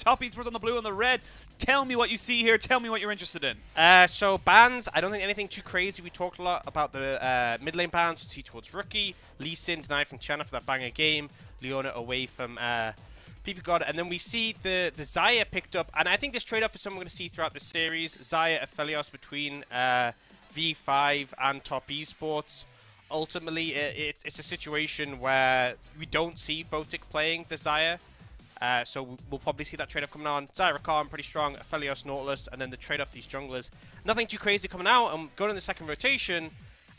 Top Esports on the blue and the red. Tell me what you see here. Tell me what you're interested in. Uh, so bans, I don't think anything too crazy. We talked a lot about the uh, mid lane bans. We see towards Rookie, Lee Sin denied from Channa for that banger game, Leona away from uh, PP God, and then we see the the Xayah picked up, and I think this trade-off is something we're going to see throughout the series. Xayah Aphelios between uh, V5 and Top Esports. Ultimately, it, it's a situation where we don't see Photic playing the Xayah. Uh, so we'll probably see that trade-off coming on. Xayah Rakan, pretty strong. Aphelios, Nautilus, and then the trade-off these junglers. Nothing too crazy coming out. And going in the second rotation,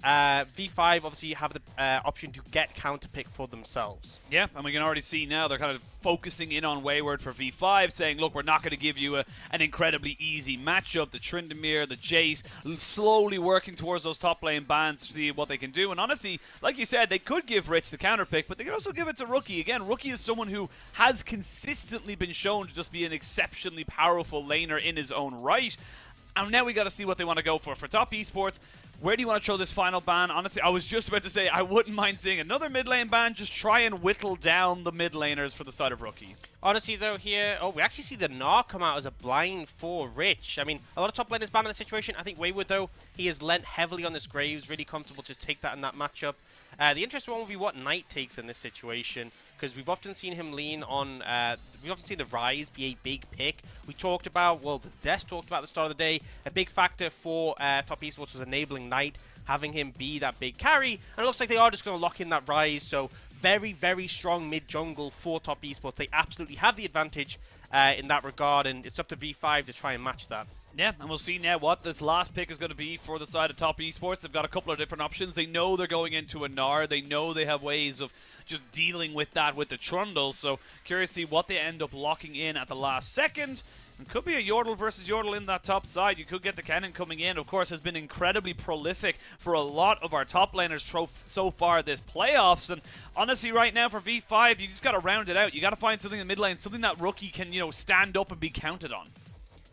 uh, V5 obviously have the uh, option to get counter pick for themselves. Yeah, and we can already see now they're kind of focusing in on Wayward for V5, saying, look, we're not going to give you a, an incredibly easy matchup. The Tryndamere, the Jace, slowly working towards those top lane bans to see what they can do. And honestly, like you said, they could give Rich the counter pick, but they could also give it to Rookie. Again, Rookie is someone who has consistently been shown to just be an exceptionally powerful laner in his own right. And now we got to see what they want to go for. For top esports, where do you want to throw this final ban? Honestly, I was just about to say I wouldn't mind seeing another mid lane ban. Just try and whittle down the mid laners for the side of Rookie. Honestly, though, here, oh, we actually see the Gnar come out as a blind for Rich. I mean, a lot of top laners banned in the situation. I think Wayward, though, he has lent heavily on this Graves. Really comfortable to take that in that matchup. Uh, the interesting one will be what Knight takes in this situation, because we've often seen him lean on, uh, we've often seen the Ryze be a big pick. We talked about, well, the Desk talked about the start of the day, a big factor for uh, Top Esports was enabling Knight, having him be that big carry, and it looks like they are just going to lock in that Ryze, so very, very strong mid-jungle for Top Esports. They absolutely have the advantage uh, in that regard, and it's up to V5 to try and match that. Yeah, and we'll see now what this last pick is going to be for the side of Top Esports. They've got a couple of different options. They know they're going into a Gnar. They know they have ways of just dealing with that with the Trundle. So curious to see what they end up locking in at the last second. And could be a Yordle versus Yordle in that top side. You could get the Kennen coming in. Of course, has been incredibly prolific for a lot of our top laners so far this playoffs. And honestly, right now for V5, you just got to round it out. You got to find something in the mid lane, something that rookie can, you know, stand up and be counted on.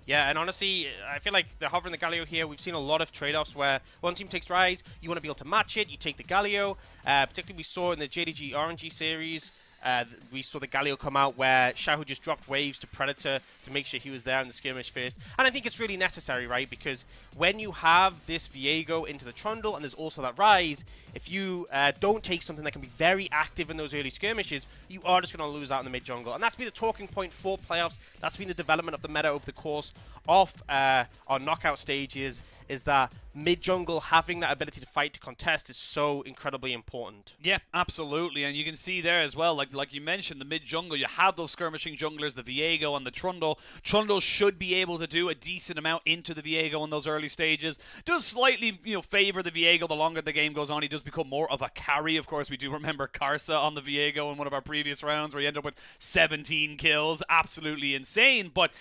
Yeah, and honestly, I feel like they're hovering the Galio here. We've seen a lot of trade-offs where one team takes Ryze, you want to be able to match it, you take the Galio. Uh, particularly we saw in the JDG RNG series, uh, we saw the Galio come out where Xiaohu just dropped waves to Predator to make sure he was there in the skirmish first. And I think it's really necessary, right? Because when you have this Viego into the Trundle and there's also that Ryze, if you uh, don't take something that can be very active in those early skirmishes, you are just going to lose out in the mid jungle. And that's been the talking point for playoffs. That's been the development of the meta over the course of uh, our knockout stages is that mid jungle having that ability to fight to contest is so incredibly important. Yeah, absolutely, and you can see there as well, like like you mentioned, the mid jungle, you have those skirmishing junglers, the Viego and the Trundle. Trundle should be able to do a decent amount into the Viego in those early stages. Does slightly, you know, favor the Viego the longer the game goes on. He does become more of a carry. Of course, we do remember Karsa on the Viego in one of our previous rounds where he ended up with 17 kills, absolutely insane. But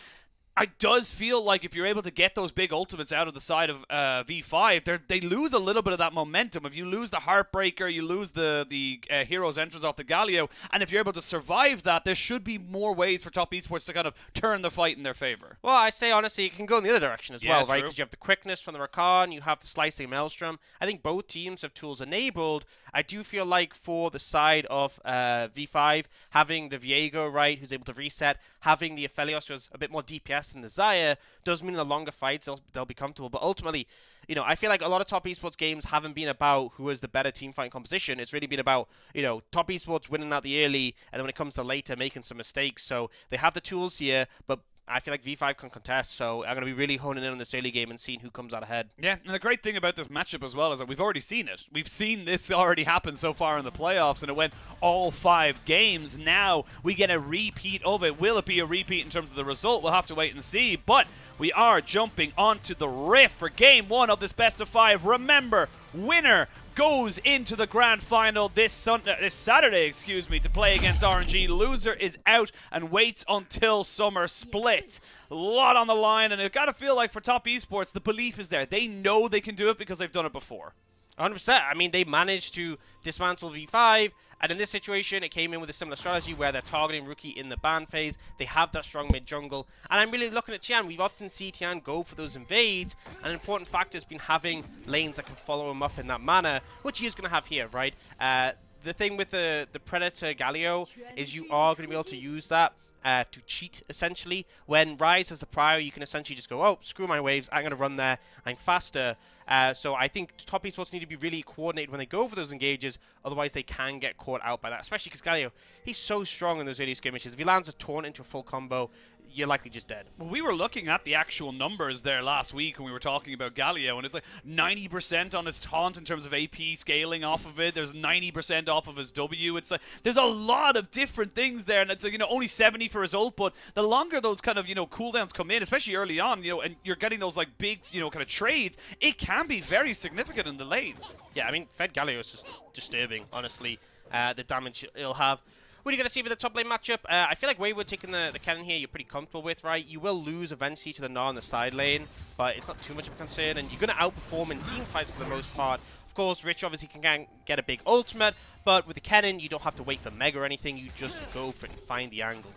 it does feel like if you're able to get those big ultimates out of the side of uh, V5, they lose a little bit of that momentum. If you lose the Heartbreaker, you lose the the uh, hero's entrance off the Galio, and if you're able to survive that, there should be more ways for top esports to kind of turn the fight in their favor. Well, I say honestly, it can go in the other direction as yeah, well, right? Because you have the quickness from the Rakan, you have the slicing Maelstrom. I think both teams have tools enabled. I do feel like for the side of uh, V5, having the Viego, right, who's able to reset, having the Aphelios, who's a bit more DPS than the Xayah does mean the longer fights they'll, they'll be comfortable. But ultimately, you know, I feel like a lot of top esports games haven't been about who is the better team fighting composition. It's really been about, you know, top esports winning out the early, and then when it comes to later, making some mistakes. So they have the tools here, but I feel like V5 can contest, so I'm going to be really honing in on this early game and seeing who comes out ahead. Yeah, and the great thing about this matchup as well is that we've already seen it. We've seen this already happen so far in the playoffs, and it went all five games. Now we get a repeat of it. Will it be a repeat in terms of the result? We'll have to wait and see, but we are jumping onto the riff for game one of this best of five. Remember, winner goes into the grand final this Sunday, uh, this Saturday, excuse me, to play against RNG. Loser is out and waits until summer split. A lot on the line, and it got to feel like for top esports, the belief is there. They know they can do it because they've done it before. 100%. I mean, they managed to dismantle V5, and in this situation, it came in with a similar strategy where they're targeting Rookie in the ban phase. They have that strong mid jungle, and I'm really looking at Tian. We've often seen Tian go for those invades, an important factor has been having lanes that can follow him up in that manner, which he is going to have here, right? Uh, the thing with the, the Predator Galio is you are going to be able to use that uh, to cheat, essentially. When Ryze has the prior, you can essentially just go, oh, screw my waves, I'm going to run there, I'm faster. Uh, so I think top esports need to be really coordinated when they go for those engages, otherwise they can get caught out by that, especially because Galio, he's so strong in those early skirmishes. If he lands a taunt into a full combo, you're likely just dead. Well, we were looking at the actual numbers there last week when we were talking about Galio, and it's like 90% on his taunt in terms of AP scaling off of it. There's 90% off of his W. It's like there's a lot of different things there, and it's like, you know only 70 for his ult. But the longer those kind of you know cooldowns come in, especially early on, you know, and you're getting those like big you know kind of trades, it can be very significant in the lane. Yeah, I mean, Fed Galio is just disturbing, honestly. Uh, the damage he'll have. What are you going to see with the top lane matchup? Uh, I feel like Wayward taking the, the Kennen here, you're pretty comfortable with, right? You will lose eventually to the Gnar on the side lane, but it's not too much of a concern, and you're going to outperform in team fights for the most part. Of course, Rich obviously can get a big ultimate, but with the Kennen, you don't have to wait for Mega or anything, you just go for it and find the angle.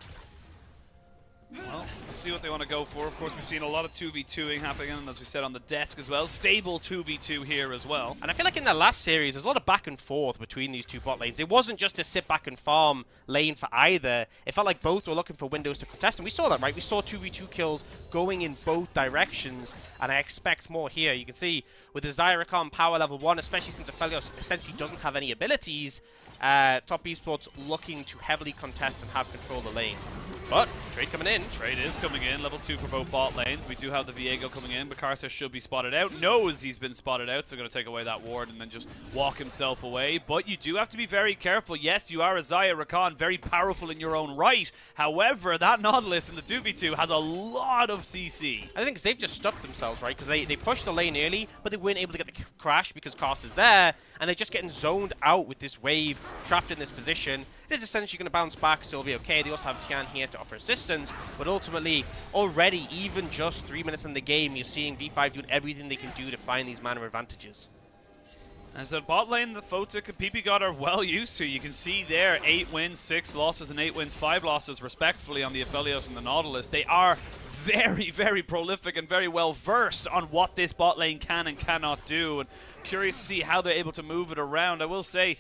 Well, we'll see what they want to go for. Of course, we've seen a lot of 2v2ing happening, as we said, on the desk as well. Stable 2v2 here as well. And I feel like in the last series, there's a lot of back and forth between these two bot lanes. It wasn't just a sit back and farm lane for either. It felt like both were looking for windows to contest, and we saw that, right? We saw 2v2 kills going in both directions, and I expect more here. You can see with the Rakan power level 1, especially since Aphelios essentially doesn't have any abilities, uh, Top Esports looking to heavily contest and have control of the lane. But trade coming in. Trade is coming in. Level 2 for both bot lanes. We do have the Viego coming in. Bacarsa should be spotted out. Knows he's been spotted out, so going to take away that ward and then just walk himself away. But you do have to be very careful. Yes, you are a Xayah Rakan, very powerful in your own right. However, that Nautilus in the 2v2 has a lot of CC. I think they've just stuck themselves, right? Because they, they pushed the lane early, but they weren't able to get the crash because Karsa is there, and they're just getting zoned out with this wave trapped in this position. It is essentially going to bounce back, so it'll be okay. They also have Tian here to offer assistance, but ultimately, already, even just three minutes in the game, you're seeing V5 doing everything they can do to find these mana advantages. And so bot lane, the Photic and PPGod are well used to. You can see there, 8 wins, 6 losses, and 8 wins, 5 losses, respectfully, on the Aphelios and the Nautilus. They are very, very prolific and very well versed on what this bot lane can and cannot do. And curious to see how they're able to move it around. I will say,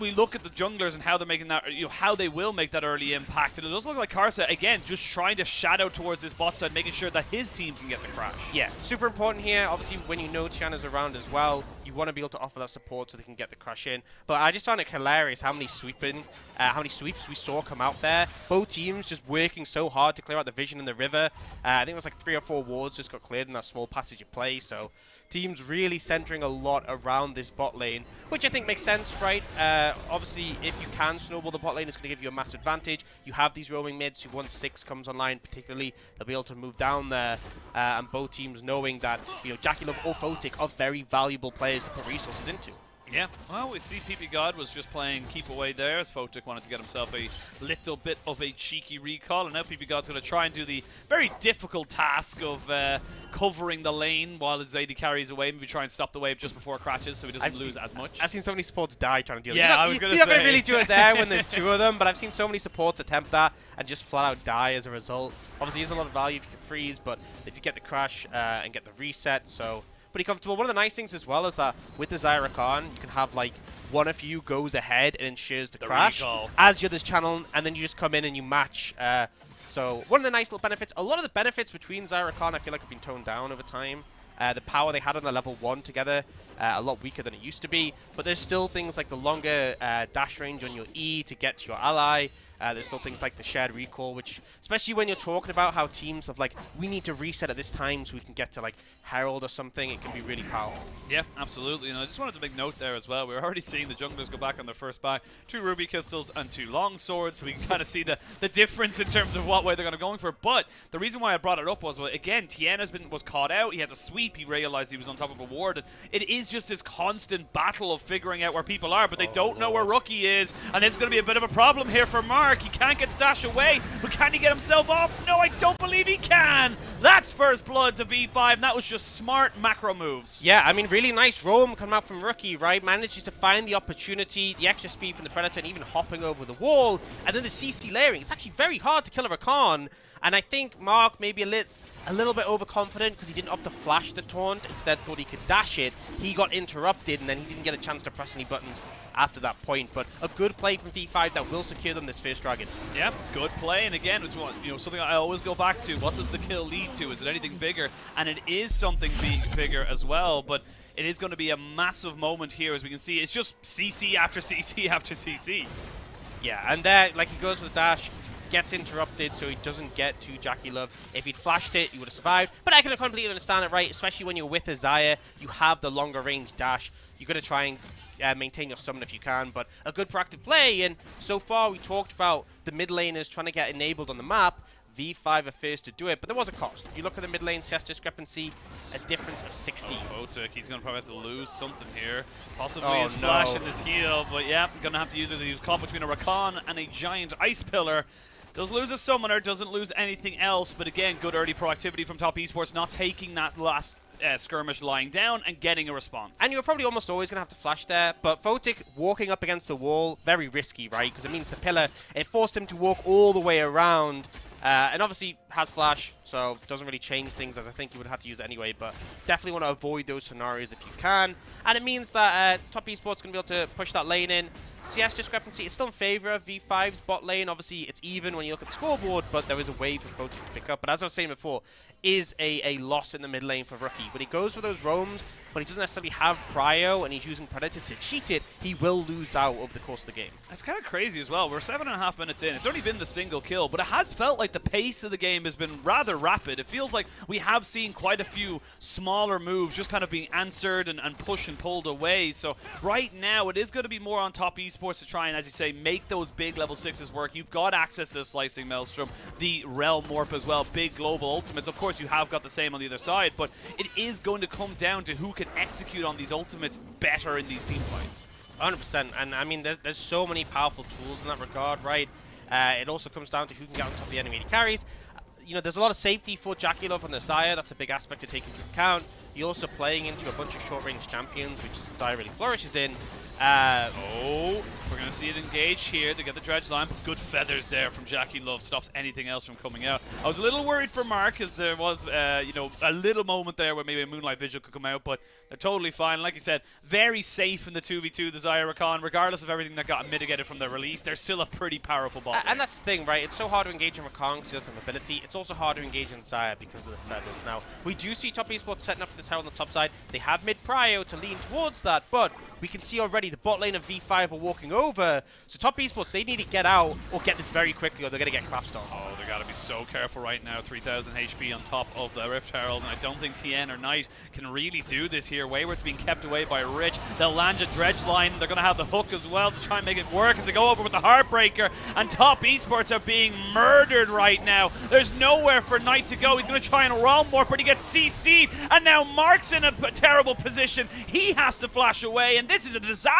we look at the junglers and how they're making that, you know, how they will make that early impact, and it does look like Karsa again just trying to shadow towards this bot side, making sure that his team can get the crash. Yeah, super important here. Obviously, when you know Tiana's around as well, you want to be able to offer that support so they can get the crash in. But I just found it hilarious how many sweeping, uh, how many sweeps we saw come out there. Both teams just working so hard to clear out the vision in the river. Uh, I think it was like three or four wards just got cleared in that small passage of play. So teams really centering a lot around this bot lane, which I think makes sense, right? Uh, obviously, if you can snowball the bot lane, it's going to give you a massive advantage. You have these roaming mids who, once 6 comes online, particularly, they'll be able to move down there. Uh, and both teams knowing that, you know, JackeyLove or Photic are very valuable players to put resources into. Yeah, well, we see PP God was just playing keep away there as Photic wanted to get himself a little bit of a cheeky recall, and now PP God's going to try and do the very difficult task of uh, covering the lane while his AD carries away, maybe try and stop the wave just before it crashes so he doesn't I've lose seen, as much. I've seen so many supports die trying to deal yeah, with it. I was going to say. You're not going to really do it there when there's two of them, but I've seen so many supports attempt that and just flat out die as a result. Obviously, there's a lot of value if you can freeze, but they did get the crash uh, and get the reset, so pretty comfortable. One of the nice things as well is that with the Xayah Rakan, you can have like one of you goes ahead and ensures the, the crash recall. as the other's channel, and then you just come in and you match. Uh, so one of the nice little benefits. A lot of the benefits between Xayah Rakan, I feel like have been toned down over time. Uh, the power they had on the level 1 together, uh, a lot weaker than it used to be. But there's still things like the longer uh, dash range on your E to get to your ally. Uh, there's still things like the shared recall, which, especially when you're talking about how teams have like, we need to reset at this time so we can get to like Herald or something, it can be really powerful. Yeah, absolutely. And I just wanted to make note there as well. We're already seeing the junglers go back on their first buy. Two Ruby Crystals and two Long Swords, so we can kind of see the, the difference in terms of what way they're going to go going for. But the reason why I brought it up was, well, again, Tian has been was caught out. He has a sweep. He realized he was on top of a ward. And it is just this constant battle of figuring out where people are, but they don't know where Rookie is. And it's going to be a bit of a problem here for Mark. He can't get the dash away, but can he get himself off? No, I don't believe he can. That's first blood to V5, and that was just smart macro moves. Yeah, I mean, really nice roam coming out from Rookie, right? Manages to find the opportunity, the extra speed from the Predator, and even hopping over the wall. And then the CC layering. It's actually very hard to kill a Rakan. And I think Mark maybe a little a little bit overconfident because he didn't opt to flash the taunt. Instead, thought he could dash it. He got interrupted, and then he didn't get a chance to press any buttons after that point. But a good play from V5 that will secure them this first dragon. Yeah, good play. And again, it's one, you know something I always go back to. What does the kill lead to? Is it anything bigger? And it is something big, bigger as well. But it is going to be a massive moment here, as we can see. It's just CC after CC after CC. Yeah, and there, like he goes with the dash, gets interrupted so he doesn't get to Jackie Love. If he'd flashed it, he would have survived. But I can completely understand it, right? Especially when you're with a Xayah, you have the longer range dash. You're going to try and uh, maintain your summon if you can, but a good proactive play. And so far, we talked about the mid laners trying to get enabled on the map. V5 are first to do it, but there was a cost. You look at the mid lane CS discrepancy, a difference of 60. Oh, Photic, he's going to probably have to lose something here. Possibly Oh, his no. flash and his heal, but yeah, going to have to use it. He's caught between a Rakan and a giant ice pillar. Does lose a summoner, doesn't lose anything else, but again, good early proactivity from Top Esports, not taking that last uh, skirmish lying down and getting a response. And you're probably almost always going to have to flash there, but Photic walking up against the wall, very risky, right? Because it means the pillar, it forced him to walk all the way around. Uh, and obviously has flash, so doesn't really change things as I think you would have to use it anyway, but definitely want to avoid those scenarios if you can. And it means that uh, Top Esports going to be able to push that lane in. CS discrepancy is still in favor of V5's bot lane. Obviously, it's even when you look at the scoreboard, but there is a way for Photic to pick up. But as I was saying before, is a, a loss in the mid lane for Rookie. When he goes for those roams, when he doesn't necessarily have Prio and he's using Predator to cheat it, he will lose out over the course of the game. It's kind of crazy as well. We're seven and a half minutes in. It's only been the single kill, but it has felt like the pace of the game has been rather rapid. It feels like we have seen quite a few smaller moves just kind of being answered and, and pushed and pulled away. So right now, it is going to be more on top esports to try and, as you say, make those big level sixes work. You've got access to the Slicing Maelstrom, the Realm Warp as well, big global ultimates. Of course, you have got the same on the other side, but it is going to come down to who can execute on these ultimates better in these team fights. 100%. And I mean, there's, there's so many powerful tools in that regard, right? Uh, it also comes down to who can get on top of the enemy he carries. You know, there's a lot of safety for JackeyLove on the Xayah. That's a big aspect to take into account. You're also playing into a bunch of short-range champions, which Xayah really flourishes in. Uh, Oh, we're going to see it engage here to get the dredge line. Good feathers there from JackeyLove. stops anything else from coming out. I was a little worried for Mark as there was, uh, you know, a little moment there where maybe a Moonlight Vigil could come out, but they're totally fine. Like you said, very safe in the 2v2, the Xayah Rakan, regardless of everything that got mitigated from their release. They're still a pretty powerful bot. And that's the thing, right? It's so hard to engage in Rakan because he doesn't have ability. It's also hard to engage in Xayah because of the feathers. Now, we do see Top Esports setting up this herald on the top side. They have mid prio to lean towards that, but we can see already the bot lane and V5 are walking over. So Top Esports, they need to get out or get this very quickly or they're going to get collapsed on. Oh, they got to be so careful right now. 3,000 HP on top of the Rift Herald, and I don't think Tian or Knight can really do this here. Wayward's being kept away by Rich. They'll land a dredge line. They're going to have the hook as well to try and make it work, and they go over with the Heartbreaker. And top esports are being murdered right now. There's nowhere for Knight to go. He's going to try and roll more, but he gets CC'd, and now Mark's in a terrible position. He has to flash away, and this is a disaster.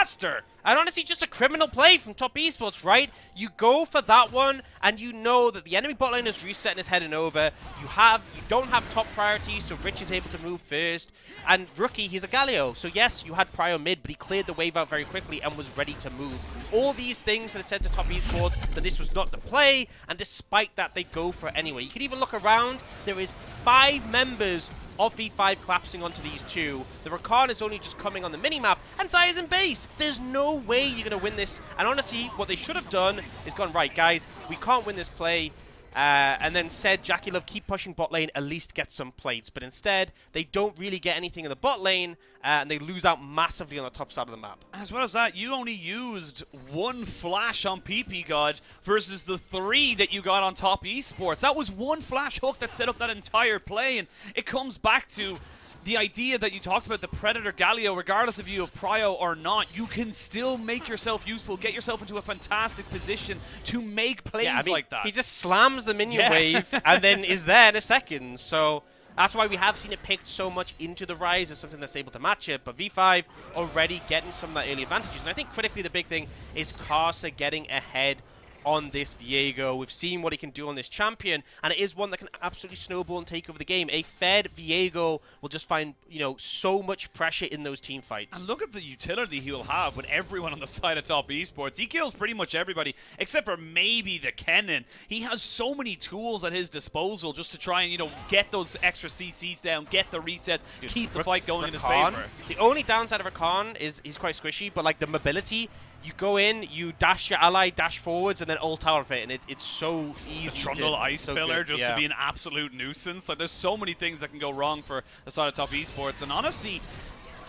And honestly, just a criminal play from Top Esports, right? You go for that one, and you know that the enemy bot lane is resetting is heading over. You have, you don't have top priority, so Rich is able to move first. And Rookie, he's a Galio, so yes, you had prior mid, but he cleared the wave out very quickly and was ready to move. All these things that said to Top Esports that this was not the play, and despite that, they go for it anyway. You can even look around. There is five members of V5 collapsing onto these two. The Rakan is only just coming on the minimap, and Xayah's in base. There's no way you're going to win this. And honestly, what they should have done is gone, right, guys, we can't win this play. Uh, and then said, JackeyLove keep pushing bot lane, at least get some plates. But instead, they don't really get anything in the bot lane, uh, and they lose out massively on the top side of the map. As well as that, you only used one flash on PP God versus the three that you got on top esports. That was one flash hook that set up that entire play, and it comes back to the idea that you talked about the Predator Galio, regardless of you have Prio or not, you can still make yourself useful, get yourself into a fantastic position to make plays Yeah, I mean, like that. He just slams the minion Yeah. wave and then is there in a second. So that's why we have seen it picked so much into the Ryze as something that's able to match it. But V5 already getting some of that early advantages. And I think critically the big thing is Karsa getting ahead on this Viego. We've seen what he can do on this champion, and it is one that can absolutely snowball and take over the game. A fed Viego will just find, you know, so much pressure in those team fights. And look at the utility he will have with everyone on the side of top esports. He kills pretty much everybody, except for maybe the Kennen. He has so many tools at his disposal just to try and, you know, get those extra CCs down, get the resets, Dude, keep the fight going in his favor. The only downside of Rakan is he's quite squishy, but like the mobility you go in, you dash your ally, dash forwards, and then ult out of it, and it, it's so easy. The Trundle Ice so Pillar good. just yeah. to be an absolute nuisance. Like, there's so many things that can go wrong for the side of top esports, and honestly,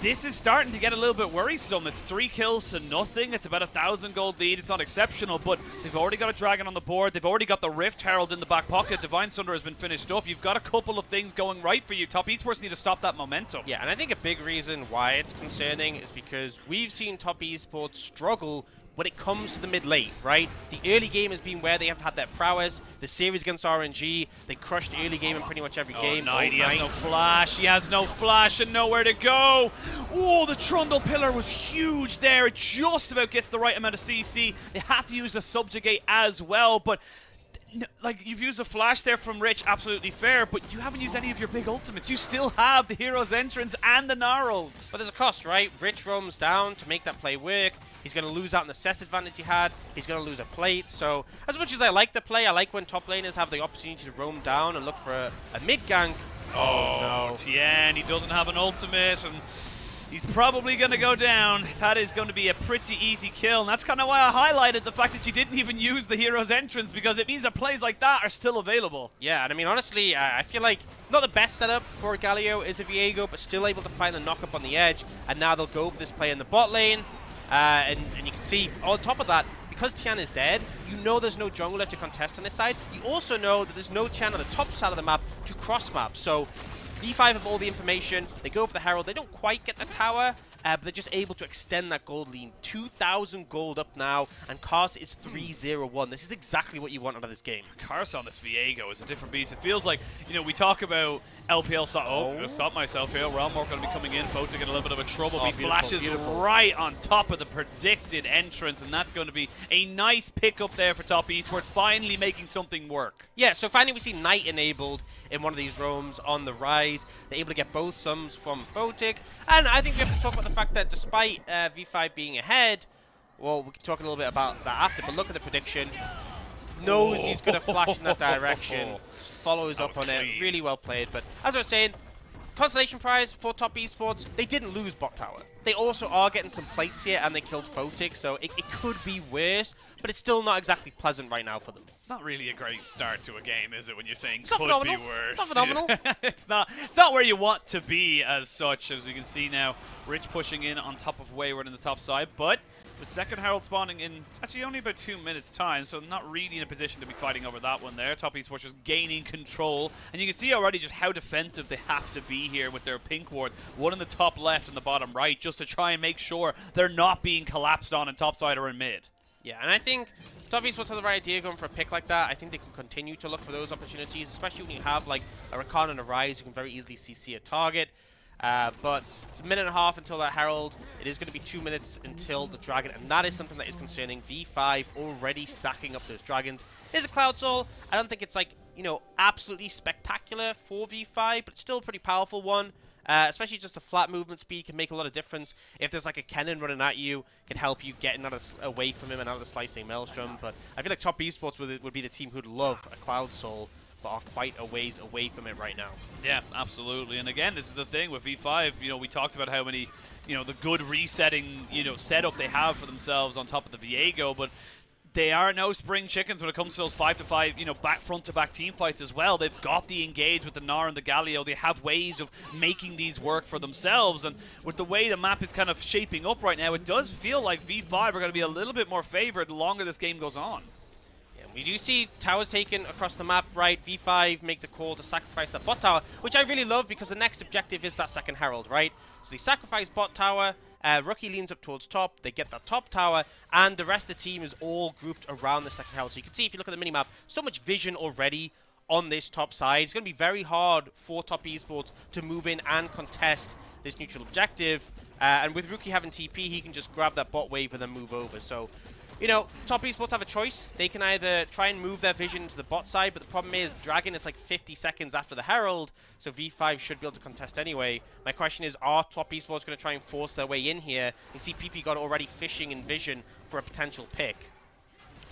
this is starting to get a little bit worrisome. It's three kills to nothing. It's about a thousand gold lead. It's not exceptional, but they've already got a dragon on the board. They've already got the Rift Herald in the back pocket. Divine Sunder has been finished up. You've got a couple of things going right for you. Top Esports need to stop that momentum. Yeah, and I think a big reason why it's concerning is because we've seen Top Esports struggle when it comes to the mid-late, right? The early game has been where they have had their prowess. The series against RNG, they crushed the early game in pretty much every oh, game. Knight, he has no flash. He has no flash and nowhere to go. Oh, the Trundle pillar was huge there. It just about gets the right amount of CC. They have to use the subjugate as well, but like you've used a flash there from Rich, absolutely fair, but you haven't used any of your big ultimates. You still have the hero's entrance and the gnarls. But there's a cost, right? Rich roams down to make that play work. He's going to lose out on the cess advantage he had. He's going to lose a plate. So as much as I like the play, I like when top laners have the opportunity to roam down and look for a, a mid gank. Oh, oh, no. Tian, he doesn't have an ultimate, and He's probably going to go down. That is going to be a pretty easy kill. And that's kind of why I highlighted the fact that you didn't even use the hero's entrance because it means that plays like that are still available. Yeah, and I mean, honestly, I feel like not the best setup for Galio is a Viego, but still able to find the knock-up on the edge. And now they'll go for this play in the bot lane. Uh, and, and you can see, on top of that, because Tian is dead, you know there's no jungler to contest on this side. You also know that there's no Tian on the top side of the map to cross-map. So V5 have all the information. They go for the Herald. They don't quite get the tower, uh, but they're just able to extend that gold lead. 2,000 gold up now, and Cars is 3-0-1. This is exactly what you want out of this game. Cars on this Viego is a different beast. It feels like, you know, we talk about LPL. So oh, oh. stop myself here. Realm Warp going to be coming in. Foto get a little bit of a trouble. Oh, he flashes beautiful. right on top of the predicted entrance, and that's going to be a nice pickup there for Top Esports, finally making something work. Yeah, so finally we see Knight enabled in one of these roams on the rise. They're able to get both sums from Photic. And I think we have to talk about the fact that despite uh, V5 being ahead, well, we can talk a little bit about that after, but look at the prediction. Knows oh. he's going to flash in that direction. Follows up on clean. it. Really well played. But as I was saying, consolation Prize for Top Esports, they didn't lose Bot Tower. They also are getting some plates here, and they killed Photic, so it, it, could be worse, but it's still not exactly pleasant right now for them. It's not really a great start to a game, is it, when you're saying it's could be worse? It's not phenomenal. it's, not, it's not where you want to be as such, as we can see now. Rich pushing in on top of Wayward in the top side, but with second Herald spawning in actually only about two minutes time, so not really in a position to be fighting over that one there. Top Esports just gaining control, and you can see already just how defensive they have to be here with their pink wards, one in the top left and the bottom right, just to try and make sure they're not being collapsed on in top side or in mid. Yeah, and I think Top Esports have the right idea going for a pick like that. I think they can continue to look for those opportunities, especially when you have like a Rakan and a Ryze you can very easily CC a target. Uh, but it's a minute and a half until that Herald. It is going to be two minutes until the Dragon, and that is something that is concerning. V5 already stacking up those Dragons. Here's a Cloud Soul. I don't think it's like, you know, absolutely spectacular for V5, but it's still a pretty powerful one. Uh, especially just a flat movement speed can make a lot of difference. If there's like a Kennen running at you, can help you get out of, away from him and out of the slicing Maelstrom. But I feel like Top Esports would, would be the team who'd love a Cloud Soul are quite a ways away from it right now. Yeah, absolutely. And again, this is the thing with V5. You know, we talked about how many, you know, the good resetting, you know, setup they have for themselves on top of the Viego, but they are no spring chickens when it comes to those five to five, you know, back front to back team fights as well. They've got the engage with the Gnar and the Galio. They have ways of making these work for themselves. And with the way the map is kind of shaping up right now, it does feel like V5 are going to be a little bit more favored the longer this game goes on. We do see towers taken across the map, right? V5 make the call to sacrifice that bot tower, which I really love because the next objective is that second herald, right? So they sacrifice bot tower, uh, Rookie leans up towards top, they get that top tower, and the rest of the team is all grouped around the second herald. So you can see if you look at the minimap, so much vision already on this top side. It's going to be very hard for top esports to move in and contest this neutral objective. Uh, and with Rookie having TP, he can just grab that bot wave and then move over. So you know, top esports have a choice. They can either try and move their vision to the bot side, but the problem is Dragon is like 50 seconds after the Herald, so V5 should be able to contest anyway. My question is, are top esports going to try and force their way in here? You see PP God already fishing in vision for a potential pick.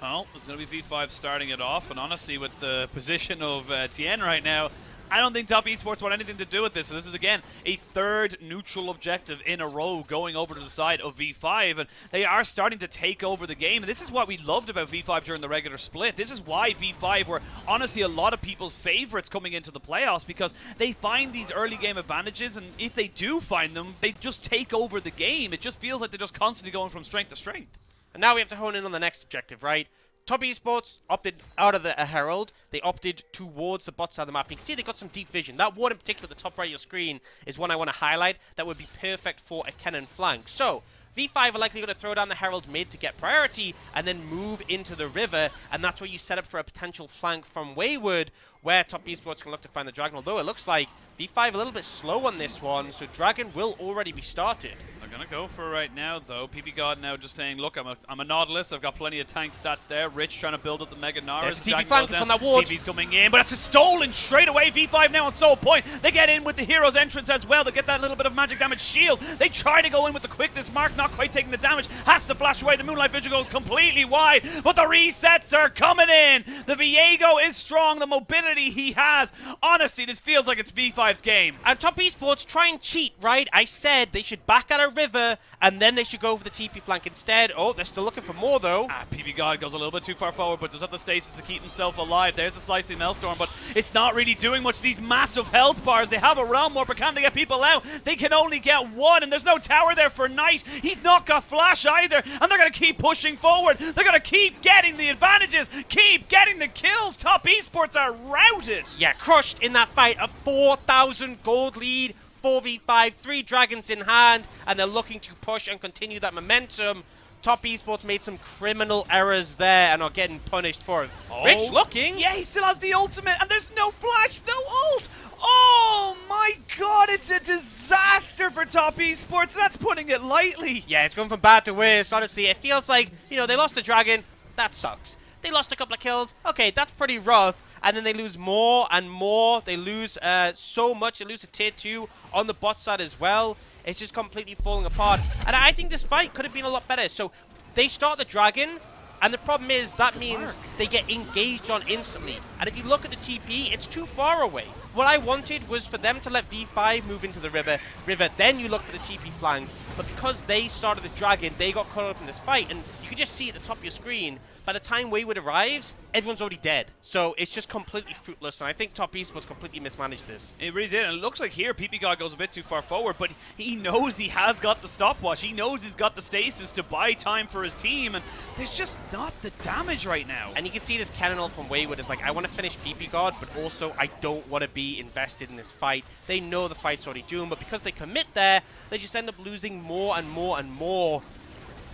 Well, it's going to be V5 starting it off, and honestly, with the position of uh, Tian right now, I don't think Top Esports want anything to do with this. So this is, again, a third neutral objective in a row going over to the side of V5, and they are starting to take over the game. And this is what we loved about V5 during the regular split. This is why V5 were, honestly, a lot of people's favorites coming into the playoffs, because they find these early game advantages, and if they do find them, they just take over the game. It just feels like they're just constantly going from strength to strength. And now we have to hone in on the next objective, right? Top Esports opted out of the uh, Herald. They opted towards the bot side of the map. You can see they got some deep vision. That ward in particular at the top right of your screen is one I want to highlight. That would be perfect for a Kennen flank. So, V5 are likely going to throw down the Herald mid to get priority and then move into the river, and that's where you set up for a potential flank from Wayward, where Top Esports can look to find the Dragon, although it looks like V5 a little bit slow on this one, so Dragon will already be started. They're going to go for right now, though. PP God now just saying, look, I'm a, I'm a Nautilus. I've got plenty of tank stats there. Rich trying to build up the Mega Nara. There's a TP flank on that ward. TP's coming in, but it's stolen straight away. V5 now on Soul Point. They get in with the Hero's entrance as well to get that little bit of magic damage shield. They try to go in with the quickness mark, not quite taking the damage. Has to flash away. The Moonlight Vigil goes completely wide, but the resets are coming in. The Viego is strong. The mobility he has. Honestly, this feels like it's V5's game. And Top Esports try and cheat, right? I said they should back out of River and then they should go for the TP flank instead. Oh, they're still looking for more though. Ah, PP God goes a little bit too far forward, but does have the stasis to keep himself alive. There's the slicing Maelstrom, but it's not really doing much. These massive health bars, they have a realm warp, but can they get people out? They can only get one, and there's no tower there for Knight. He's not got flash either, and they're going to keep pushing forward. They're going to keep getting the advantages, keep getting the kills. Top Esports are routed. Yeah, crushed in that fight. A 4,000 gold lead 4v5, three dragons in hand, and they're looking to push and continue that momentum. Top Esports made some criminal errors there and are getting punished for it. Oh. Rich looking. Yeah, he still has the ultimate, and there's no flash, no ult. Oh my god, it's a disaster for Top Esports. That's putting it lightly. Yeah, it's going from bad to worse. Honestly, it feels like, you know, they lost the dragon. That sucks. They lost a couple of kills. Okay, that's pretty rough and then they lose more and more. They lose uh, so much. They lose a tier 2 on the bot side as well. It's just completely falling apart. And I think this fight could have been a lot better. So they start the dragon, and the problem is that means they get engaged on instantly. And if you look at the TP, it's too far away. What I wanted was for them to let V5 move into the river, river, then you look for the TP flank. But because they started the dragon, they got caught up in this fight. And you can just see at the top of your screen, by the time Wayward arrives, everyone's already dead. So it's just completely fruitless, and I think Top Esports completely mismanaged this. It really did, and it looks like here PP God goes a bit too far forward, but he knows he has got the stopwatch. He knows he's got the stasis to buy time for his team, and there's just not the damage right now. And you can see this Kennen from Wayward is like, I want to finish PP God, but also I don't want to be invested in this fight. They know the fight's already doomed, but because they commit there, they just end up losing more and more and more.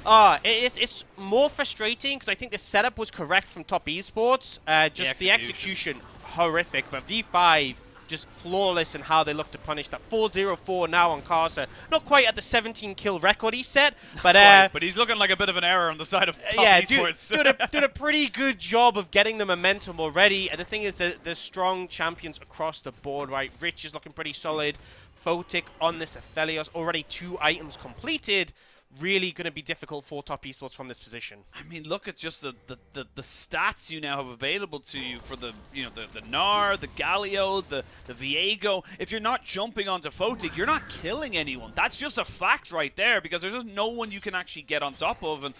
Ah, it, it's more frustrating because I think the setup was correct from Top Esports. Uh, just the execution. the execution. horrific, but V5 just flawless in how they look to punish that 4-0-4 now on Karsa. Not quite at the 17 kill record he set, but uh, but he's looking like a bit of an error on the side of top yeah, esports. Did, a, did a pretty good job of getting the momentum already. And the thing is there's strong champions across the board, right? Rich is looking pretty solid. Photic on this Aphelios, already two items completed really going to be difficult for top esports from this position. I mean, look at just the, the, the, the, stats you now have available to you for the you know the, the Gnar, the Galio, the, the Viego. If you're not jumping onto Photic, you're not killing anyone. That's just a fact right there because there's just no one you can actually get on top of. And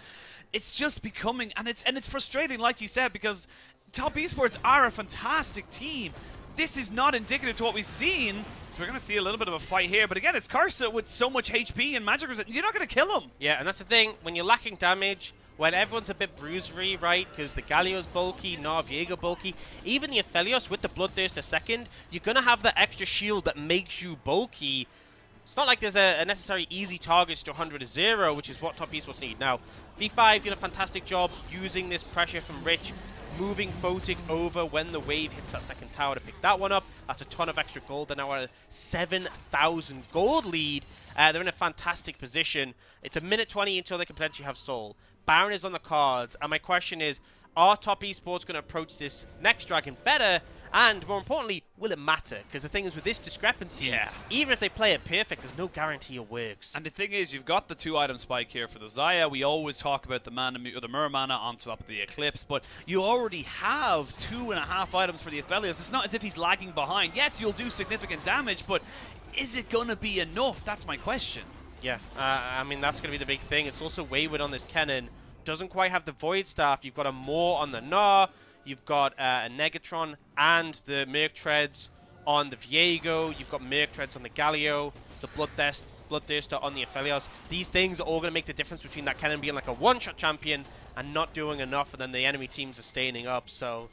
it's just becoming, and it's, and it's frustrating, like you said, because top esports are a fantastic team. This is not indicative to what we've seen So we're going to see a little bit of a fight here. But again, it's Karsa with so much HP and magic resist. You're not going to kill him. Yeah, and that's the thing. When you're lacking damage, when everyone's a bit bruisery, right? Because the Galio's bulky, Gnar Viego bulky, even the Aphelios with the Bloodthirst a second, you're going to have that extra shield that makes you bulky. It's not like there's a, a necessary easy target to 100 to 0, which is what top esports need. Now, V5 did a fantastic job using this pressure from Rich moving Photic over when the wave hits that second tower to pick that one up. That's a ton of extra gold. They're now at a 7,000 gold lead. Uh, they're in a fantastic position. It's a minute 20 until they can potentially have Soul. Baron is on the cards, and my question is, are Top Esports going to approach this next Dragon better? And more importantly, will it matter? Because the thing is, with this discrepancy, Yeah. even if they play it perfect, there's no guarantee it works. And the thing is, you've got the two item spike here for the Xayah. We always talk about the mana or the Mer mana on top of the Eclipse, but you already have two and a half items for the Aphelios. It's not as if he's lagging behind. Yes, you'll do significant damage, but is it going to be enough? That's my question. Yeah, uh, I mean, that's going to be the big thing. It's also wayward on this Kennen. Doesn't quite have the Void Staff. You've got a Moor on the Gnar. You've got uh, a Negatron and the Merc Treads on the Viego. You've got Merc Treads on the Galio. The Bloodthirst, Bloodthirster on the Aphelios. These things are all going to make the difference between that Kennen being like a one-shot champion and not doing enough, and then the enemy teams are up. So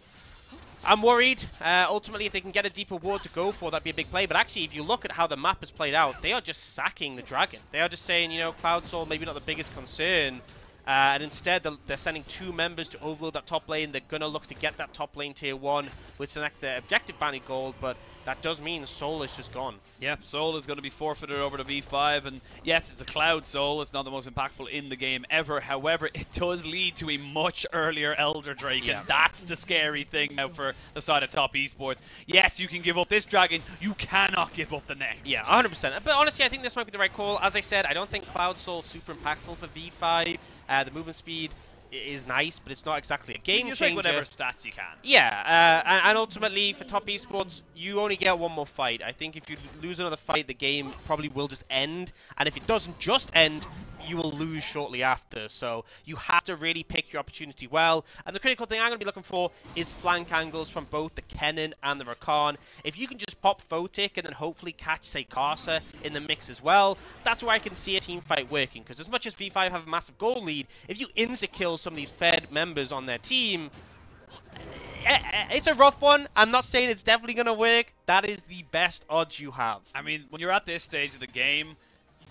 I'm worried. Uh, ultimately, if they can get a deeper ward to go for, that'd be a big play. But actually, if you look at how the map has played out, they are just sacking the dragon. They are just saying, you know, Cloud Soul maybe not the biggest concern. Uh, and instead, they're, they're sending two members to overload that top lane. They're going to look to get that top lane tier 1 with some objective bounty gold. But that does mean Soul is just gone. Yeah, Soul is going to be forfeited over to V5, and yes, it's a Cloud Soul. It's not the most impactful in the game ever. However, it does lead to a much earlier Elder Drake, Yeah. and that's the scary thing now for the side of Top Esports. Yes, you can give up this dragon. You cannot give up the next. Yeah, 100%. But honestly, I think this might be the right call. As I said, I don't think Cloud Soul is super impactful for V5. Uh, the movement speed is nice, but it's not exactly a game you changer. take whatever stats you can. Yeah, uh, and, and ultimately for top esports, you only get one more fight. I think if you lose another fight, the game probably will just end. And if it doesn't just end, you will lose shortly after. So you have to really pick your opportunity well. And the critical thing I'm going to be looking for is flank angles from both the Kennen and the Rakan. If you can just pop Photic and then hopefully catch, say, Karsa in the mix as well, that's where I can see a team fight working. Because as much as V5 have a massive goal lead, if you insta-kill some of these Fed members on their team, eh, eh, it's a rough one. I'm not saying it's definitely going to work. That is the best odds you have. I mean, when you're at this stage of the game,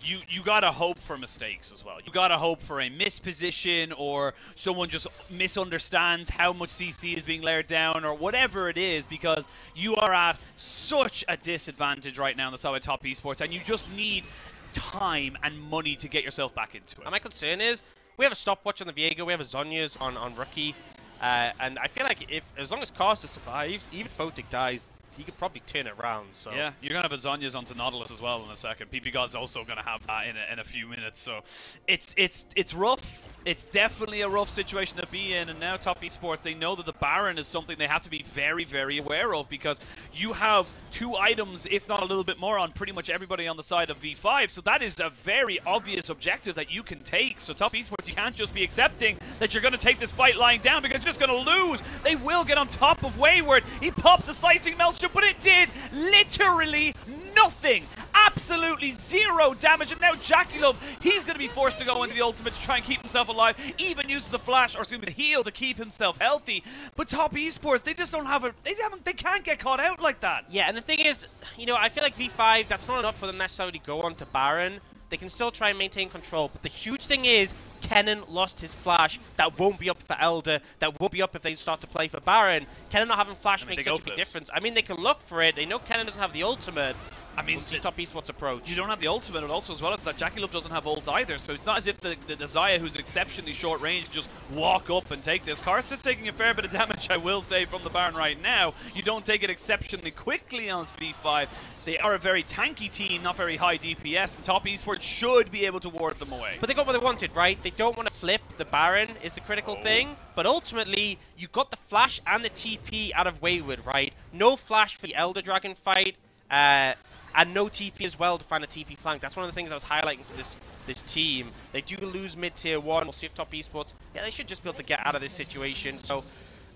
you you gotta hope for mistakes as well. You gotta hope for a misposition or someone just misunderstands how much CC is being layered down or whatever it is because you are at such a disadvantage right now in the of top esports and you just need time and money to get yourself back into it. And my concern is we have a stopwatch on the Viego, we have a Zhonya's on, on Rookie, uh, and I feel like if as long as Karsa survives, even Photic dies, he could probably turn it around. So Yeah, you're gonna have a Zhonya's onto Nautilus as well in a second. PP God's also gonna have that in a, in a few minutes. So it's it's it's rough. It's definitely a rough situation to be in. And now Top Esports, they know that the Baron is something they have to be very very aware of because you have two items, if not a little bit more, on pretty much everybody on the side of V5. So that is a very obvious objective that you can take. So Top Esports, you can't just be accepting that you're gonna take this fight lying down because you're just gonna lose. They will get on top of Wayward. He pops the slicing maelstrom, but it did literally nothing. Absolutely zero damage. And now JackeyLove, he's going to be forced to go into the ultimate to try and keep himself alive. Even uses the flash, or excuse me, the heal to keep himself healthy. But top esports, they just don't have a, they haven't, they can't get caught out like that. Yeah, and the thing is, you know, I feel like V5, that's not enough for them necessarily to go on to Baron. They can still try and maintain control, but the huge thing is, Kennen lost his flash. That won't be up for Elder. That won't be up if they start to play for Baron. Kennen not having flash I mean, makes such a big this. difference. I mean, they can look for it. They know Kennen doesn't have the ultimate. I mean, we'll top esports approach. You don't have the ultimate, and also as well, it's that JackeyLove doesn't have ult either. So it's not as if the, the, Xayah, who's exceptionally short range, just walk up and take this. Karsa's taking a fair bit of damage, I will say, from the Baron right now. You don't take it exceptionally quickly on V5. They are a very tanky team, not very high DPS, and Top Esports should be able to ward them away. But they got what they wanted, right? They don't want to flip the Baron is the critical Oh. thing. But ultimately, you got the Flash and the TP out of Wayward, right? No Flash for the Elder Dragon fight, uh, and no TP as well to find a TP flank. That's one of the things I was highlighting for this this team. They do lose mid-tier 1. We'll see if Top Esports... Yeah, they should just be able to get out of this situation. So,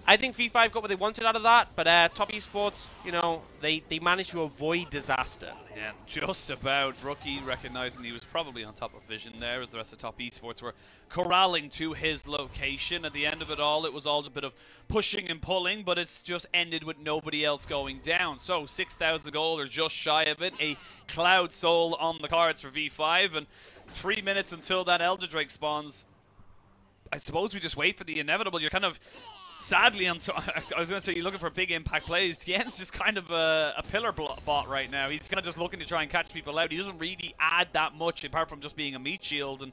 I think V5 got what they wanted out of that. But uh, Top Esports, you know, they, they managed to avoid disaster. Yeah, just about. Rookie recognizing he was probably on top of Vision there as the rest of Top Esports were corralling to his location. At the end of it all, it was all a bit of pushing and pulling, but it's just ended with nobody else going down. So 6,000 gold or just shy of it. A Cloud Soul on the cards for V5, and three minutes until that Elder Drake spawns. I suppose we just wait for the inevitable. You're kind of sadly, I was going to say you're looking for big impact plays. Tian's just kind of a, a pillar bot right now. He's kind of just looking to try and catch people out. He doesn't really add that much apart from just being a meat shield. And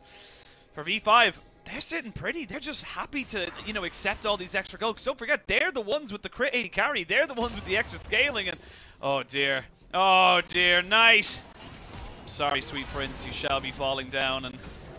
for V5, they're sitting pretty. They're just happy to, you know, accept all these extra goals. Don't forget, they're the ones with the crit 80 carry. They're the ones with the extra scaling. And oh dear, oh dear, Knight. Sorry, sweet prince, you shall be falling down and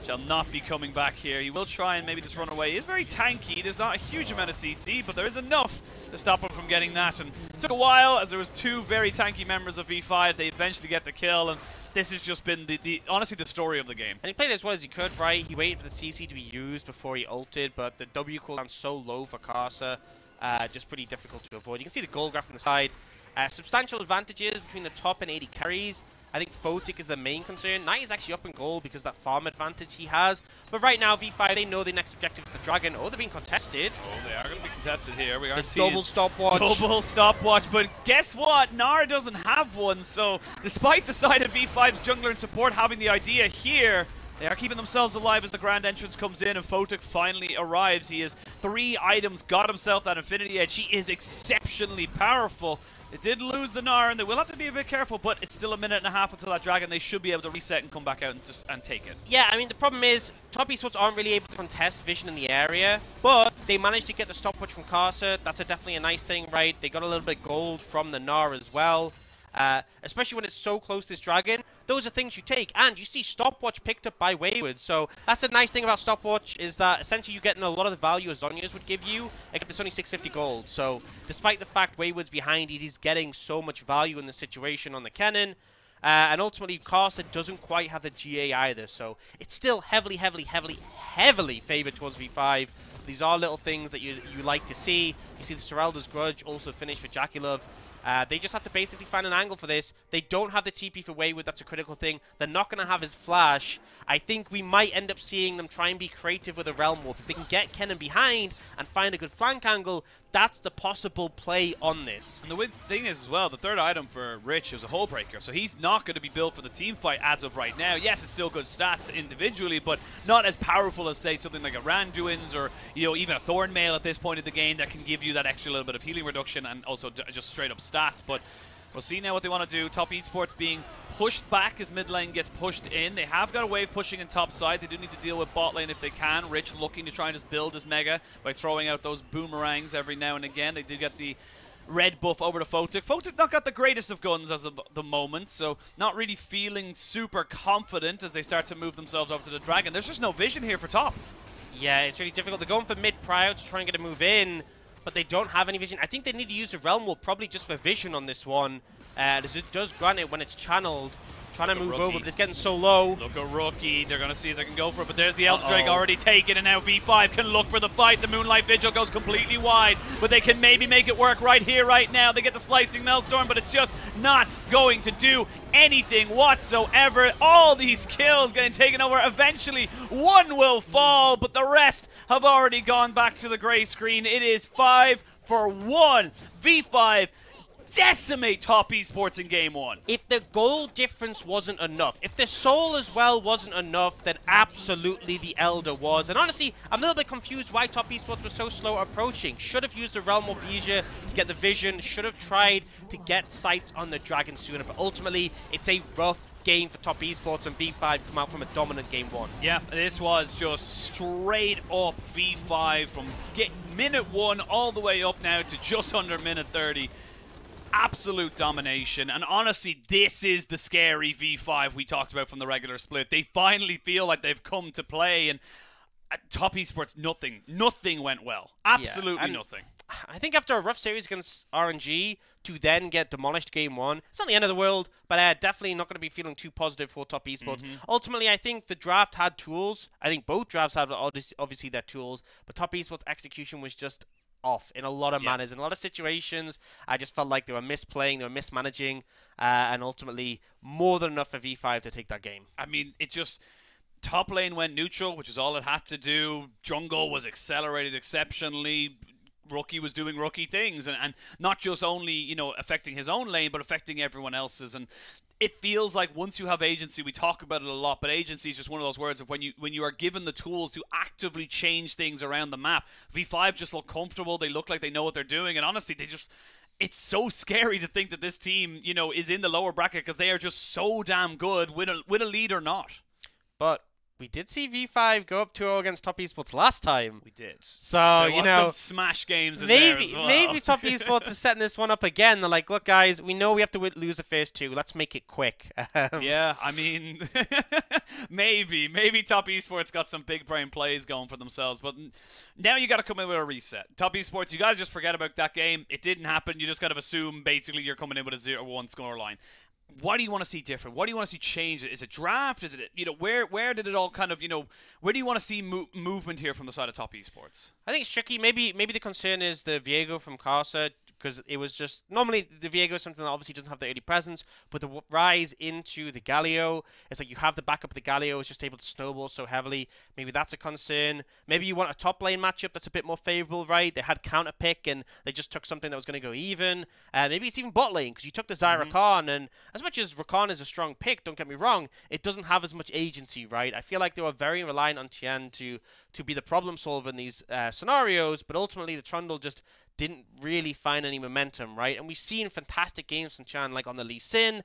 shall not be coming back here. He will try and maybe just run away. He is very tanky. There's not a huge amount of CC, but there is enough to stop him from getting that. And took a while as there was two very tanky members of V5. They eventually get the kill, and this has just been the, the honestly the story of the game. And he played as well as he could, right? He waited for the CC to be used before he ulted, but the W cooldown so low for Karsa, uh, just pretty difficult to avoid. You can see the gold graph on the side. Uh, substantial advantages between the top and 80 carries. I think Photic is the main concern. Knight is actually up in gold because that farm advantage he has. But right now, V5, they know the next objective is the Dragon. Oh, they're being contested. Oh, they are going to be contested here. We are the double stopwatch. Double stopwatch. But guess what? Gnar doesn't have one. So despite the side of V5's jungler and support having the idea here, they are keeping themselves alive as the grand entrance comes in and Photic finally arrives. He has three items, got himself that Infinity Edge. He is exceptionally powerful. They did lose the Gnar, and they will have to be a bit careful, but it's still a minute and a half until that Dragon. They should be able to reset and come back out and, just, and take it. Yeah, I mean, the problem is top esports aren't really able to contest vision in the area, but they managed to get the stopwatch from Karsa. That's a definitely a nice thing, right? They got a little bit gold from the Gnar as well. Uh, especially when it's so close to this dragon. Those are things you take, and you see Stopwatch picked up by Wayward, so that's a nice thing about Stopwatch, is that essentially you're getting a lot of the value as would give you, except it's only 650 gold, so despite the fact Wayward's behind it, he's getting so much value in the situation on the cannon, uh, and ultimately, Karsa doesn't quite have the GA either, so it's still heavily, heavily, heavily, heavily favored towards V5. These are little things that you you like to see. You see the Serylda's Grudge also finished for JackeyLove. Uh, they just have to basically find an angle for this. They don't have the TP for Wayward. That's a critical thing. They're not going to have his flash. I think we might end up seeing them try and be creative with a Realm Warp. If they can get Kennen behind and find a good flank angle, that's the possible play on this. And the weird thing is as well, the third item for Rich is a Hull Breaker, so he's not going to be built for the team fight as of right now. Yes, it's still good stats individually, but not as powerful as, say, something like a Randuin's or, you know, even a Thornmail at this point of the game that can give you that extra little bit of healing reduction and also just straight up stats. But We'll see now what they want to do. Top Esports being pushed back as mid lane gets pushed in. They have got a wave pushing in top side. They do need to deal with bot lane if they can. Rich looking to try and just build his mega by throwing out those boomerangs every now and again. They do get the red buff over to Photic. Photic not got the greatest of guns as of the moment, so not really feeling super confident as they start to move themselves over to the Dragon. There's just no vision here for top. Yeah, it's really difficult. They're going for mid prior to try and get a move in but they don't have any vision. I think they need to use the Realm Warp probably just for vision on this one. Uh, this does grant it when it's channeled. Trying to move over, but it's getting so low. Look at Rookie. They're going to see if they can go for it, but there's the Elder uh -oh. Drake already taken, and now V5 can look for the fight. The Moonlight Vigil goes completely wide, but they can maybe make it work right here, right now. They get the Slicing Maelstrom, but it's just not going to do anything whatsoever. All these kills getting taken over. Eventually, one will fall, but the rest have already gone back to the gray screen. It is five for one. V5 decimate top esports in game one. If the goal difference wasn't enough, if the soul as well wasn't enough, then absolutely the Elder was. And honestly, I'm a little bit confused why top esports was so slow approaching. Should have used the Realm of Bijah to get the vision, should have tried to get sights on the Dragon sooner, but ultimately, it's a rough game for top esports and V5 come out from a dominant game one. Yeah, this was just straight up V5 from get minute one all the way up now to just under minute 30 absolute domination. And honestly, this is the scary V5 we talked about from the regular split. They finally feel like they've come to play. And at Top Esports, nothing, nothing went well. Absolutely yeah, nothing. I think after a rough series against RNG, to then get demolished game one, it's not the end of the world, but uh, definitely not going to be feeling too positive for top esports. Mm-hmm. Ultimately, I think the draft had tools. I think both drafts had obviously their tools, but top esports execution was just off in a lot of yeah. manners. In a lot of situations, I just felt like they were misplaying, they were mismanaging, uh, and ultimately more than enough for V5 to take that game. I mean, it just. Top lane went neutral, which is all it had to do. Jungle was accelerated exceptionally. Rookie was doing rookie things and, and not just only, you know, affecting his own lane, but affecting everyone else's. And it feels like once you have agency, we talk about it a lot, but agency is just one of those words of when you when you are given the tools to actively change things around the map. V5 just look comfortable. They look like they know what they're doing, and honestly, they just it's so scary to think that this team, you know, is in the lower bracket because they are just so damn good, with a with a lead or not. But we did see V5 go up 2-0 against Top Esports last time. We did. So, you know, smash games maybe well. maybe Top Esports is setting this one up again. They're like, look, guys, we know we have to lose the first two. Let's make it quick. Um, yeah, I mean, maybe maybe Top Esports got some big brain plays going for themselves, but now you got to come in with a reset. Top Esports, you got to just forget about that game. It didn't happen. You just got to assume basically you're coming in with a 0-1 score line what do you want to see different? What do you want to see change? Is it draft? Is it you know where where did it all kind of you know where do you want to see mo- movement here from the side of top esports? I think it's tricky. Maybe maybe the concern is the Viego from Karsa because it was just normally the Viego is something that obviously doesn't have the early presence, but the rise into the Galio, it's like you have the backup of the Galio, is just able to snowball so heavily. Maybe that's a concern. Maybe you want a top lane matchup that's a bit more favorable, right? They had counter pick and they just took something that was going to go even. Uh, maybe it's even bot lane because you took the Xayah mm-hmm. Rakan, and as much as Rakan is a strong pick, don't get me wrong, it doesn't have as much agency, right? I feel like they were very reliant on Tian to to be the problem solver in these uh, scenarios, but ultimately the Trundle just didn't really find any momentum, right? And we've seen fantastic games from Tian, like on the Lee Sin.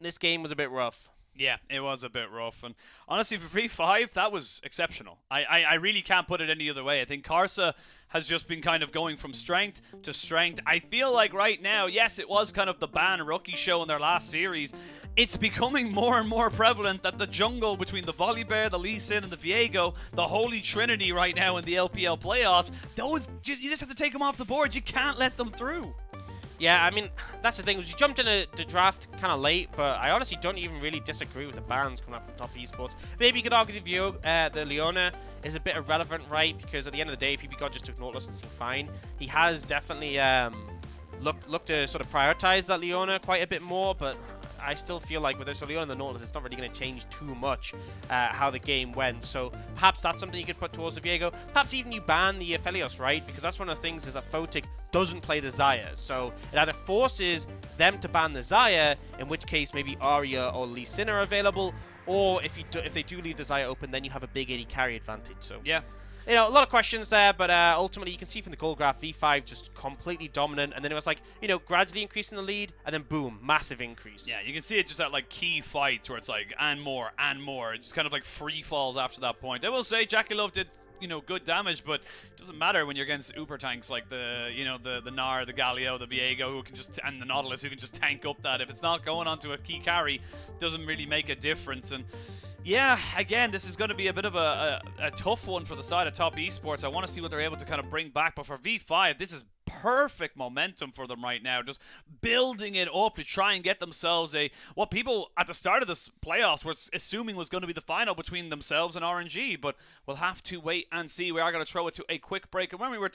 This game was a bit rough. Yeah, it was a bit rough, and honestly, for V5, that was exceptional. I, I, I really can't put it any other way. I think Karsa has just been kind of going from strength to strength. I feel like right now, yes, it was kind of the ban rookie show in their last series. It's becoming more and more prevalent that the jungle between the Volibear, the Lee Sin, and the Viego, the holy trinity right now in the LPL playoffs, those just, you just have to take them off the board. You can't let them through. Yeah, I mean, that's the thing. Was you jumped in the draft kind of late, but I honestly don't even really disagree with the bans coming up from top esports. Maybe you could argue the view, uh, the Leona is a bit irrelevant, right? Because at the end of the day, PP just took Nautilus and seemed fine. He has definitely um, looked looked to sort of prioritize that Leona quite a bit more, but I still feel like with Leon and the Nautilus, it's not really going to change too much uh, how the game went. So perhaps that's something you could put towards the Viego. Perhaps even you ban the Aphelios, right? Because that's one of the things is that Photic doesn't play the Xayah. So it either forces them to ban the Xayah, in which case maybe Arya or Lee Sin are available, or if you do, if they do leave the Xayah open, then you have a big AD carry advantage. So yeah, you know, a lot of questions there, but uh, ultimately you can see from the goal graph, V5 just completely dominant, and then it was like, you know, gradually increasing the lead, and then boom, massive increase. Yeah, you can see it just at like key fights where it's like, and more, and more. It just kind of like free falls after that point. I will say, JackeyLove did, you know, good damage, but it doesn't matter when you're against Uber tanks like the, you know, the the Gnar, the Galio, the Viego, who can just, and the Nautilus, who can just tank up that. If it's not going onto a key carry, doesn't really make a difference. And yeah, again, this is going to be a bit of a, a, a, tough one for the side of Top Esports. I want to see what they're able to kind of bring back. But for V5, this is perfect momentum for them right now. Just building it up to try and get themselves a what people at the start of this playoffs were assuming was going to be the final between themselves and RNG. But we'll have to wait and see. We are going to throw it to a quick break. And when we return,